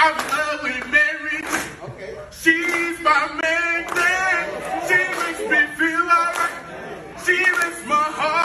I'm in love with Mary. Okay. She's my main thing. She makes me feel alright. She makes my heart.